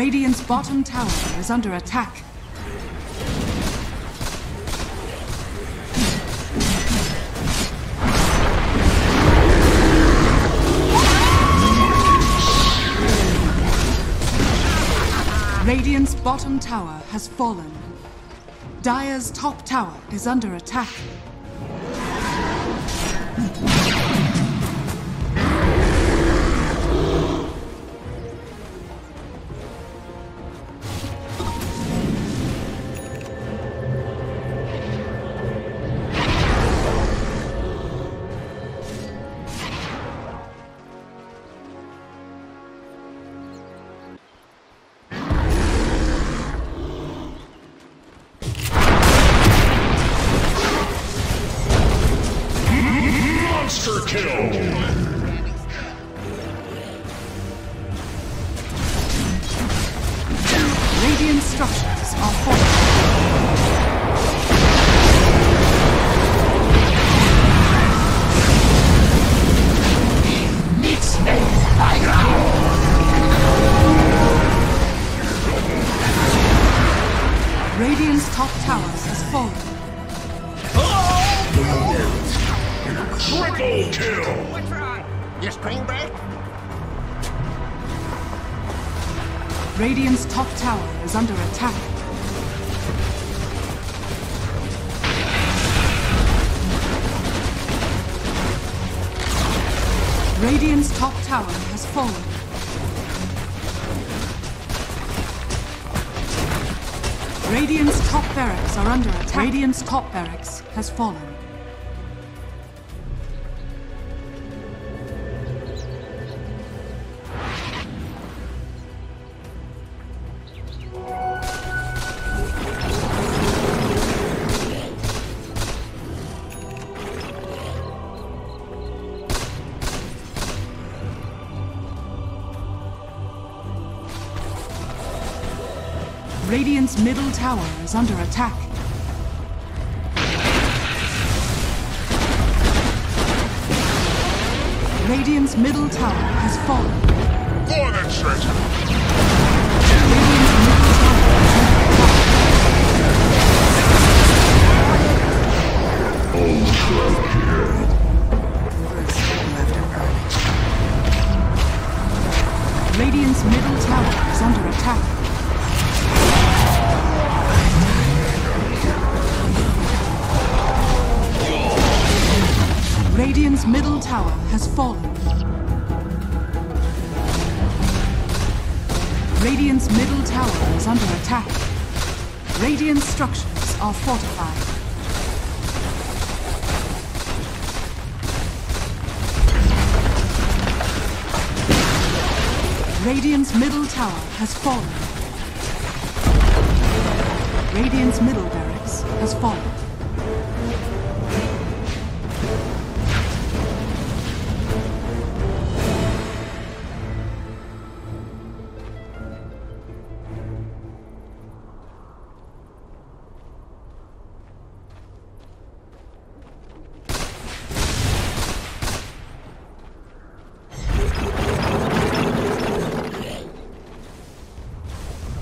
Radiant's bottom tower is under attack. Radiant's bottom tower has fallen. Dire's top tower is under attack. Radiant structures are. Radiant's top tower has fallen. Radiant's top tower is under attack. Radiant's top tower has fallen. Radiant's top barracks are under attack. Radiant's top barracks has fallen. Radiant's middle tower is under attack. Radiant's middle tower has fallen. For the treasure! Radiant's middle tower has fallen. Radiant's middle tower is under attack. Radiant structures are fortified. Radiant's middle tower has fallen. Radiant's middle barracks has fallen.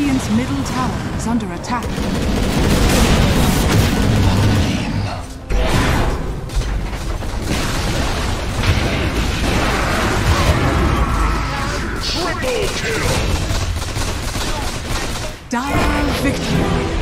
Radiant's middle tower is under attack. Triple kill. Dire victory.